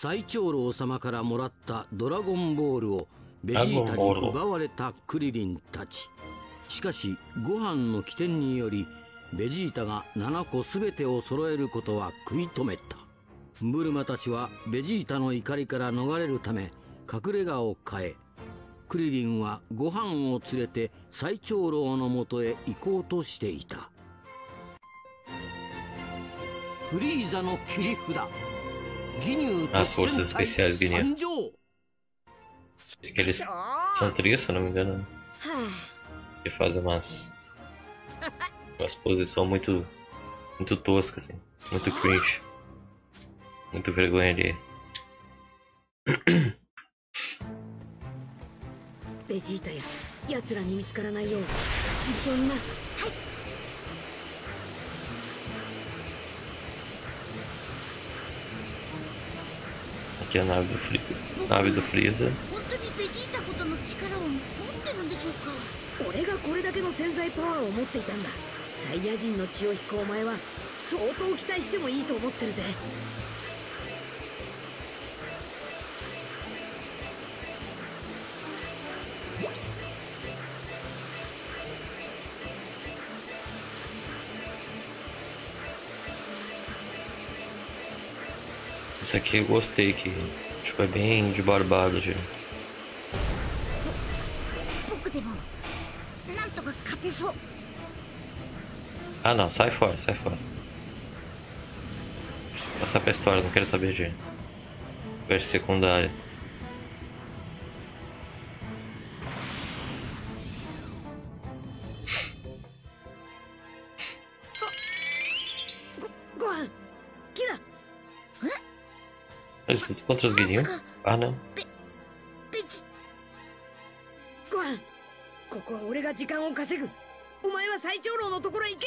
最長老様からもらったドラゴンボールをベジータに奪われたクリリンたち。しかしご飯の起点によりベジータが7個全てを揃えることは食い止めた。ブルマたちはベジータの怒りから逃れるため隠れ家を変えクリリンはご飯を連れて最長老のもとへ行こうとしていた。フリーザの切り札。As forças especiais Guiné. Eles são três, se eu não me engano. Que fazem umas. Umas posição muito. Muito tosca, assim. Muito cringe. Muito vergonha ali. ベジータや奴らに見つからないよう慎重になはい Aqui é a nave do, Fri... nave do Freeza. 本当にベジータほどの力を持ってるんでしょうか？俺がこれだけの潜在パワーを持っていたんだ。サイヤ人の血を引くお前は相当期待してもいいと思ってるぜ「que aqui eu gostei que tipo é bem de barbado já. Ah não, sai fora, sai fora. Passar pra história, não quero saber de ver secundária. Ah ジご飯ここは俺が時間を稼ぐお前は最長老のところへ行け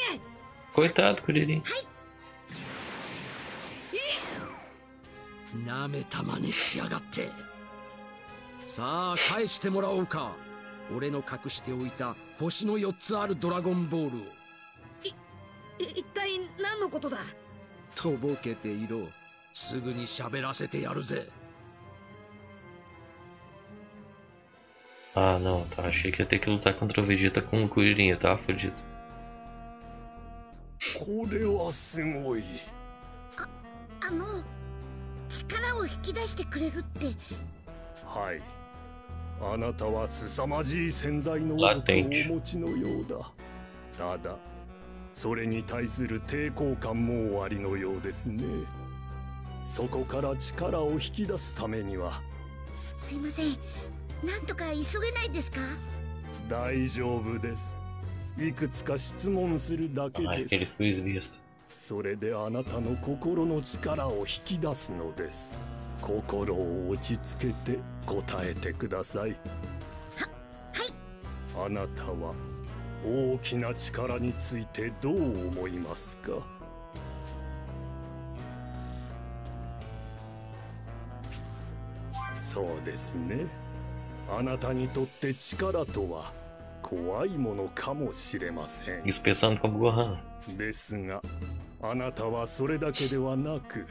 Coitado, Kuririn. なめたまねしやがってさあ返してもらおうか俺の隠しておいた星の4つあるドラゴンボールをい一体何のことだとぼけていろすぐに喋らせてやるぜ。Ah não, tá. Achei que ia ter que lutar contra o Vegeta com o Kuririn, eu tava fudido. これはすごいあの力を引き出してくれるって。はいあなたは凄まじい潜在能力をお持ちのようだただそれに対する抵抗感もおありのようですねそこから力を引き出すためにはすすいませんなんとか急げないですか大丈夫ですいくつか質問するだけ Ah, です.それであなたの心の力を引き出すのです心を落ち着けて答えてくださいあなたは大きな力についてどう思いますかそうですね。あなたにとって力とは怖いものかもしれません.ですがあなたはそれだけではなく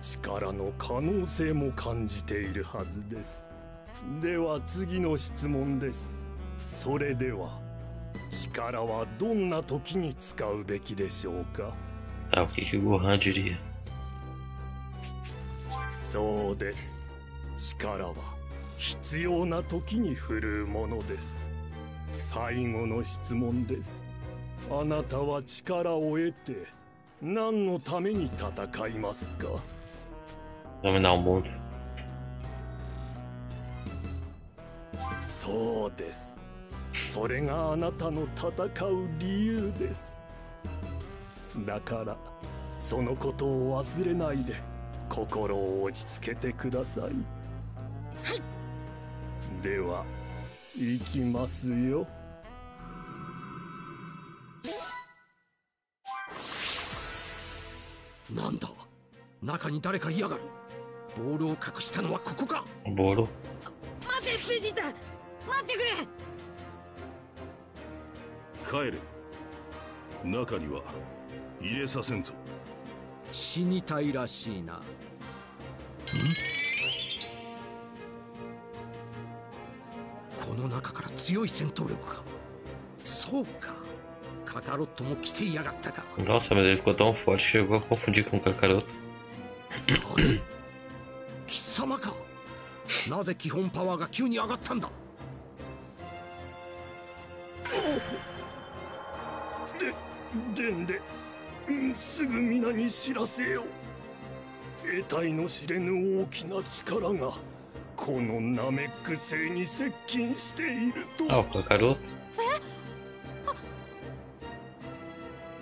力の可能性も感じているはずです。では次の質問です。それでは力はどんな時に使うべきでしょうか？Tá, o que, que o Gohan diria? そうです力は必要な時に振るうものです。最後の質問です。あなたは力を得て何のために戦いますか？mundo. そうです。それがあなたの戦う理由です。だからそのことを忘れないで心を落ち着けてくださいでは行きますよ。なんだ？中に誰かいやがる？ボールを隠したのはここか？Boro. 待てベジータ待ってくれ。帰れ。中には。入れさせんぞ。死にたいらしいなの中から強い戦闘力が。そうか。カカロットも来ていやがったか。Nossa, mas ele ficou tão forte que chegou a confundir com o Kakaroto. 貴様かなぜ基本パワーが急に上がったんだ。ででんで、うんすぐ皆に知らせよ得体の知れぬ大きな力がこのナメック星に接近していると。Ah, o Kakaroto?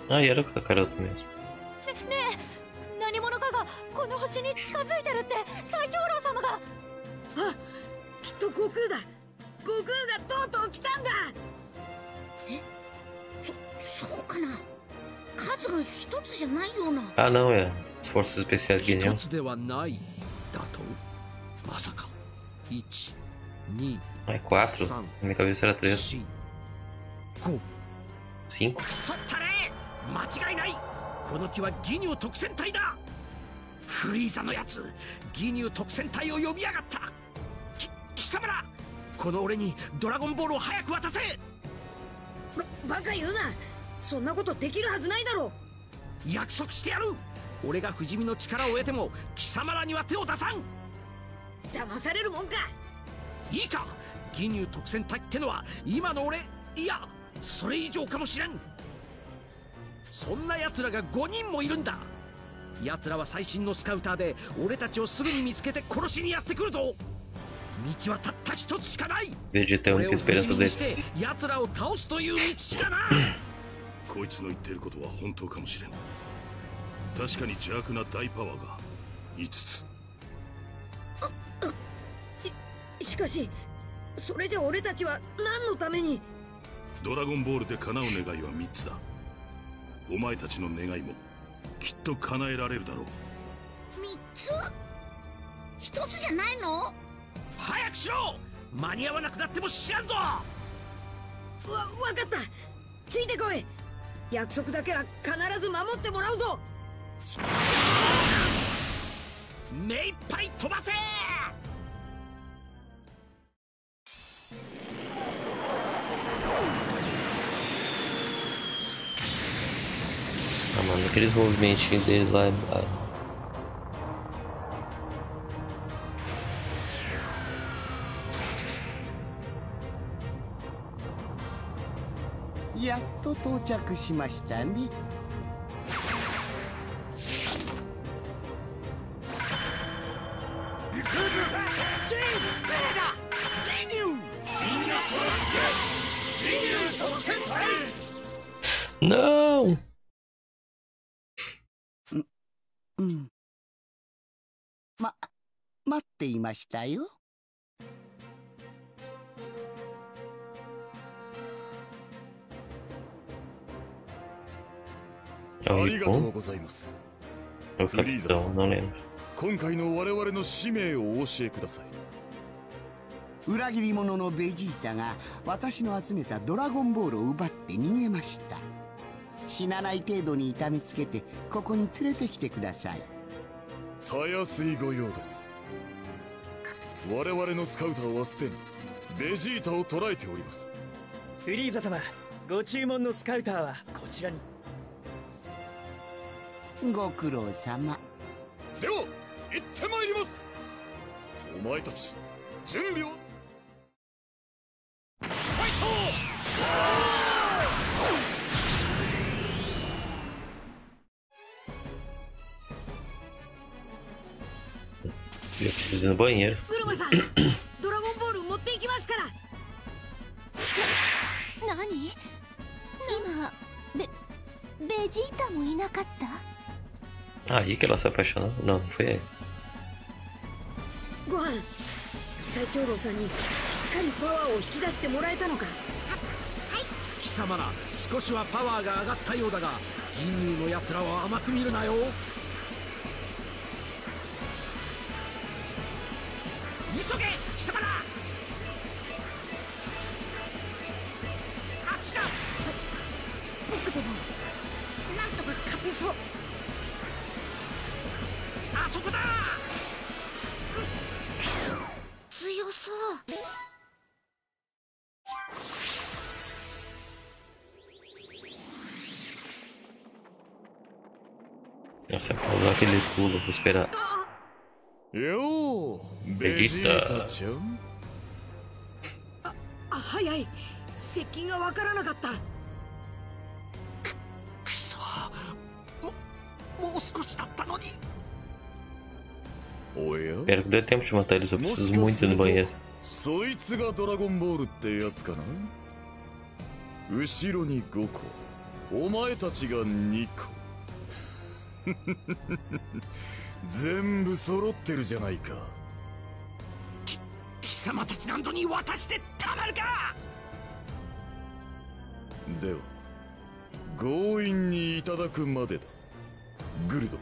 Ah, e era o Kakaroto mesmo. 何者かがこの星に近づいてるって最長老様が。あきっと悟空だ悟空がとうとう来たんだ。え？そそうかな？数が一つじゃないような。Ah, não, é. As Forças Especiais 一 Guineão. つではない。だと？まさか1 2 Ah, é 4? Na minha cabeça era 3. 4 5 5? そったね間違いない。この木はギニュー特戦隊だ。フリーザのやつギニュー特戦隊を呼びやがった。き貴様ら。この俺にドラゴンボールを早く渡せ。ばバカ言うな。そんなことできるはずないだろ。約束してやる。俺が不死身の力を得ても貴様らには手を出さん騙されるもんか。いいか。ギニュー特戦隊ってのは今の俺いやそれ以上かもしれん。そんな奴らが5人もいるんだ。奴らは最新のスカウターで俺たちをすぐに見つけて殺しにやってくるぞ。道はたった一つしかない。Vegeta é a 俺 única を不死 esperança 身にし deles. て奴らを倒すという道しかな こいつの言ってることは本当かもしれん。確かに邪悪な大パワーが5つしかしそれじゃ俺たちは何のために？ドラゴンボールで叶う願いは3つだ。お前たちの願いもきっと叶えられるだろう。三つ？一つじゃないの？早くしろ！間に合わなくなっても知らんぞ！わ分かった。ついてこい。約束だけは必ず守ってもらうぞ。目いっぱい飛ばせ aqueles movimentinhos deles lá. ah, やっと到着しましたね「うん。ま待っていましたよ。ありがとう?ございます。o Capitão, não lembro. 今回の我々の使命をお教えください。裏切り者のベジータが私の集めたドラゴンボールを奪って逃げました死なない程度に痛めつけてここに連れてきてください。たやすいご用です。我々のスカウターはすでにベジータを捕らえております。フリーザ様ご注文のスカウターはこちらに。ご苦労様。では行ってまいります。お前たち準備は？なかった Aí que ela se apaixonou? Não, não foi aí. ご飯最長老さんにしっかりパワーを引き出してもらえたのか貴様ら少しはパワーが上がったようだが銀乳の奴らは甘く見るなよ Nossa, vou usar aquele pulo, vou esperar. Yo, Vegeta. あ早い接近がわからなかったくそももう少しだったのにおや Espero que dê tempo de matar eles, eu preciso muito ir no banheiro. そいつがドラゴンボールってやつかな後ろに5個お前たちが2個 全部揃ってるじゃないか。貴様たち何度に渡してたまるか！では強引にいただくまでだ。グルド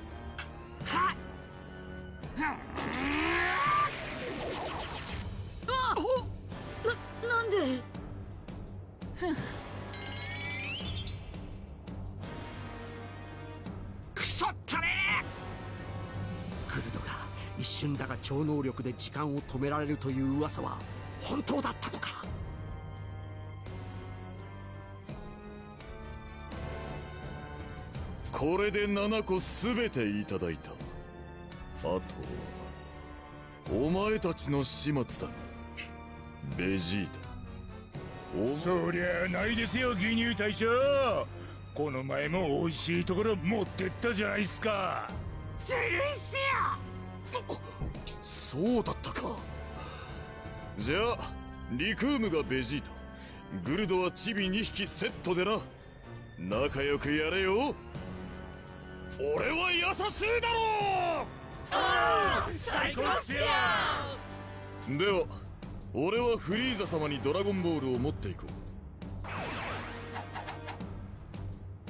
超能力で時間を止められるという噂は本当だったのか？これで7個すべていただいた。あとはお前たちの始末だ。ベジータ。そりゃないですよ牛乳大将。この前も美味しいところ持ってったじゃないっすか。ずるいっすよそうだったか。じゃあリクームがベジータ。グルドはチビ2匹セットでな。仲良くやれよ。俺は優しいだろああ最高っすよ。うでは俺はフリーザ様にドラゴンボールを持っていこう。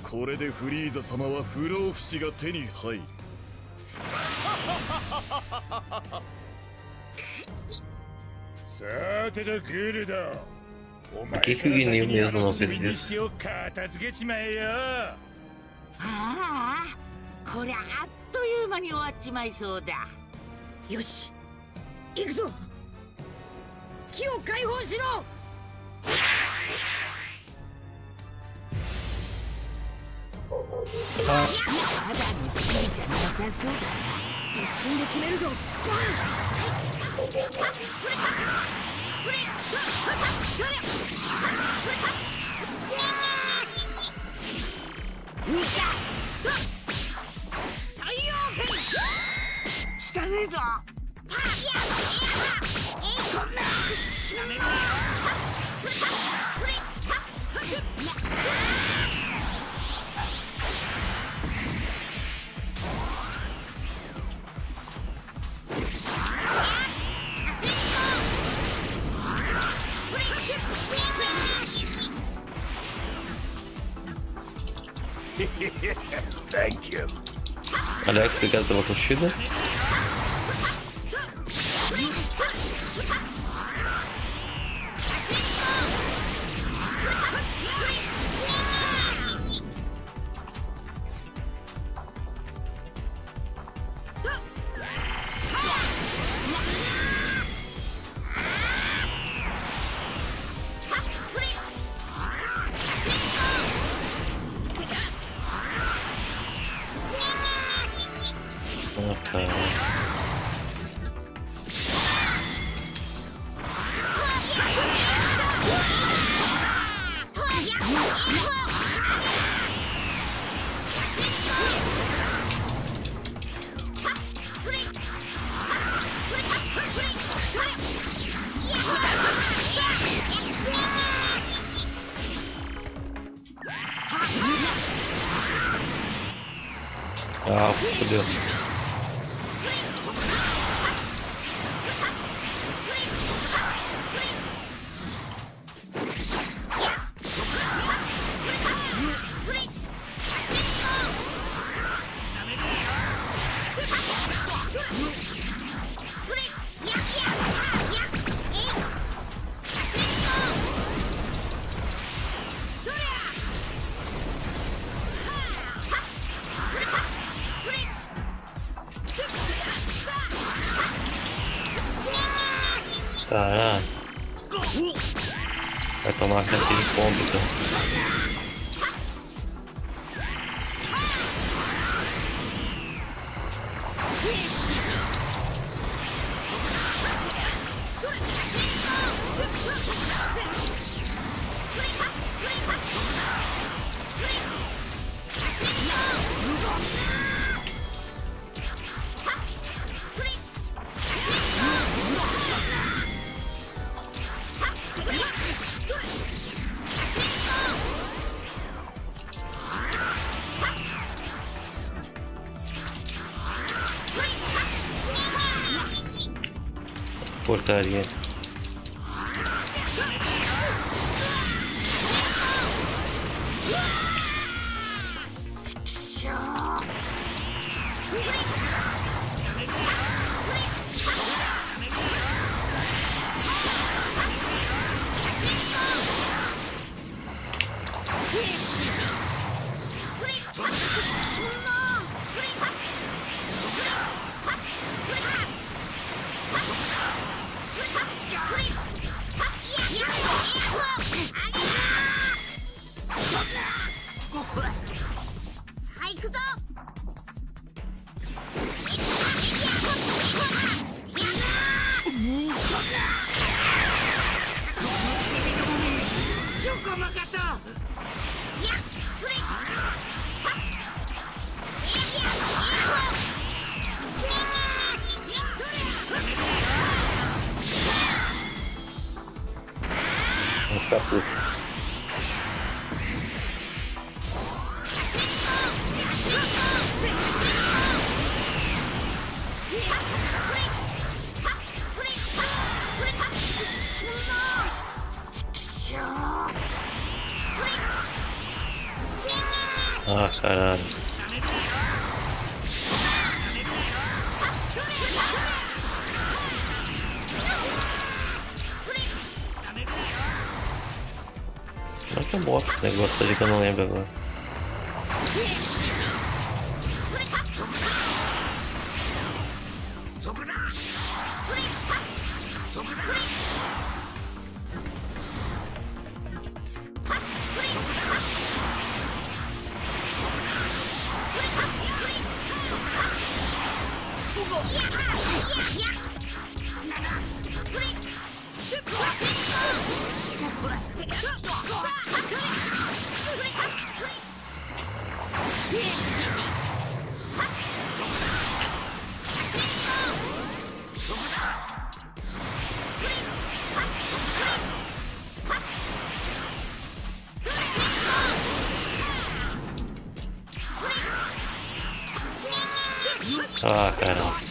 これでフリーザ様は不老不死が手に入るさてとグルドお前 Por que, que o Guinil mesmo não fez 日 isso? 記を片付けちまえよ。ああこりゃあっという間に終わっちまいそうだ。よし行くぞ。木を解放しろ。ただのチビじゃなさそうだな。一瞬で決めるぞ。ゴ太陽 Alex because the local shooter. Okay. personagem daquele cômico. Porcaria. Ah, que eu boto esse negócio ali que eu não lembro agora? Ah, caramba.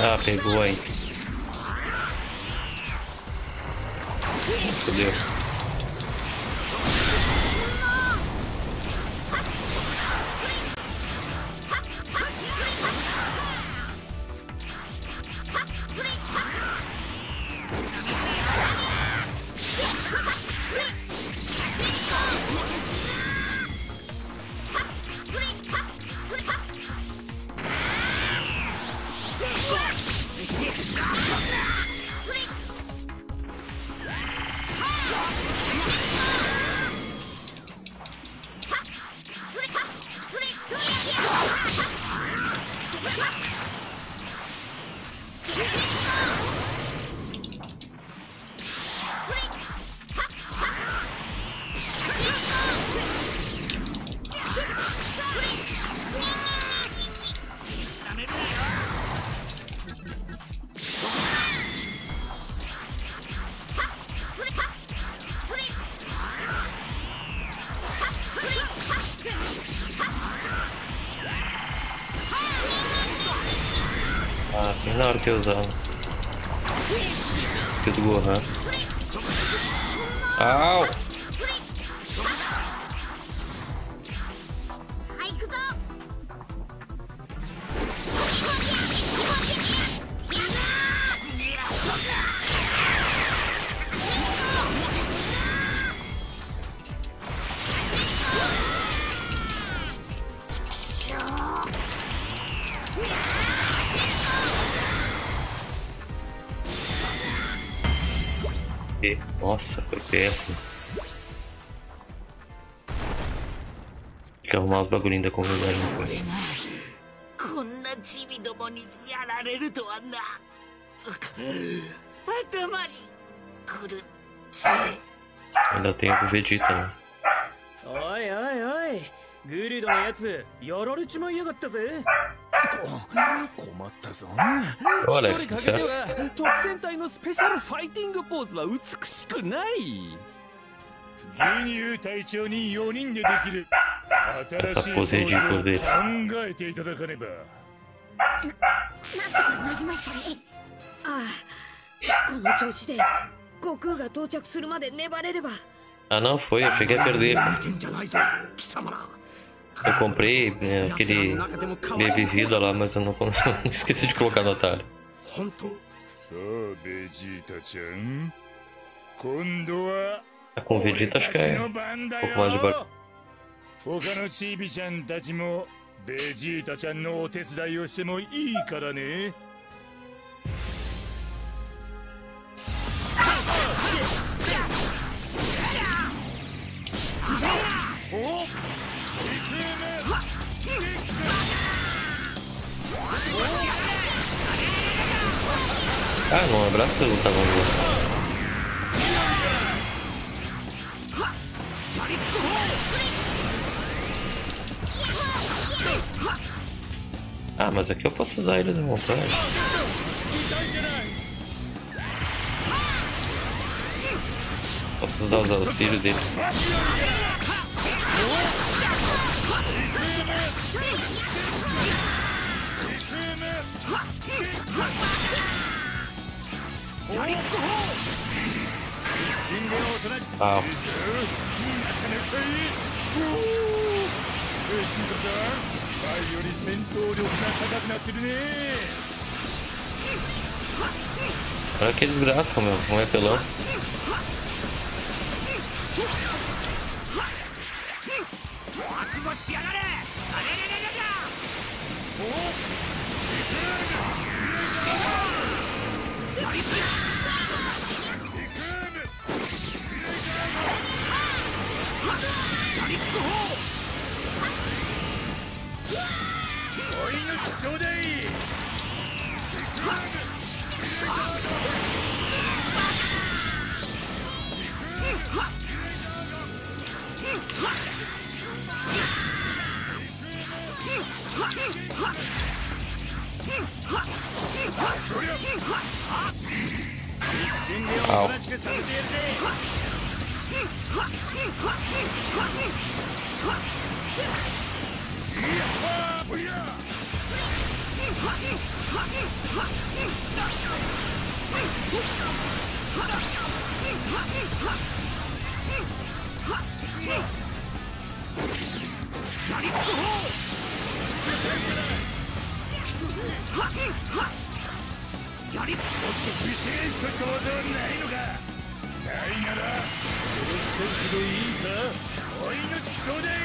Ah, pegou aí. Fodeu. usar que do Gohan. Au! え Nossa, foi péssimo. Tem que arrumar os bagulhinhos da comunidade depois. こんなチビどもにやられるとはな頭にくる Ainda tem o Vegeta, né? おいおいおいグルドのやつやられちまいやがったぜこ困ったぞ一人?かけては特戦隊のスペシャルファイティングポーズは美しくない牛乳隊長に4人でできる新しいポーズ.を考えていただかねばなんとかなりましたねああこの調子で悟空が到着するまで粘れれば Ah, não, foi. Eu cheguei a perder. Eu comprei é, aquele Baby Vida lá, mas eu não esqueci de colocar no atalho. 本当さあベジータちゃん今度は Ah, Com o Vegeta acho que é 俺たちの um 番だ pouco mais de よ barulho. 他のチビちゃんたちもベジータちゃんのお手伝いをしてもいいからね Ah, não, abraço pelo tá bom. Ah, mas aqui eu posso usar eles à vontade. Posso usar os auxílios deles. Ow. Olha que desgraça, meu. Um repelão. É oh! 覚悟しややりもっとビシッとした技はないのかないなら殺すけどいいかおいのちょうだい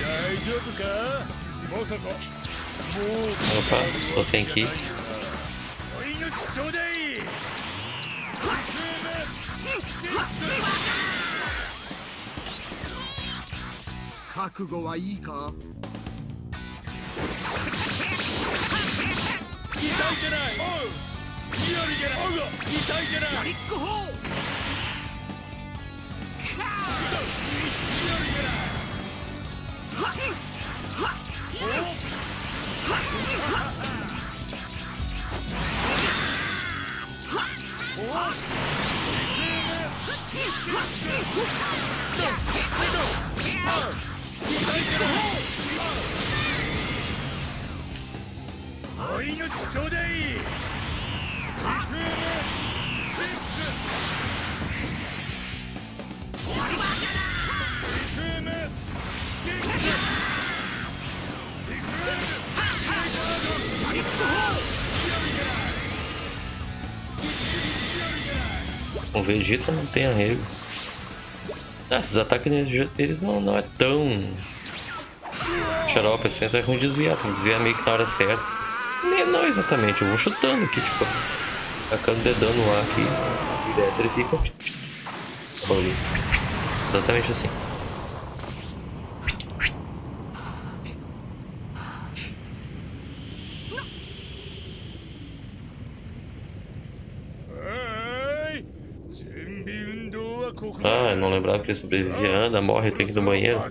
大丈夫かまさかもう Opa, tô sem ki. おいのちちょうだい覚悟はいいか？痛いじゃないおうリアルじゃない！おう痛いじゃないやりっこほうリアルじゃないはっはっ おいのちちょうだいー O Vegeta não tem arrego. Esses ataques deles não, não é tão xarope assim, é ruim desviar, tem que desviar meio que na hora certa. Não exatamente, eu vou chutando aqui, tipo, tacando dedão no aqui, direto ele fica. Exatamente assim. Ah, eu não lembrava que ele sobrevivia. Anda, morre, tem que ir no banheiro.